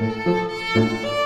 Música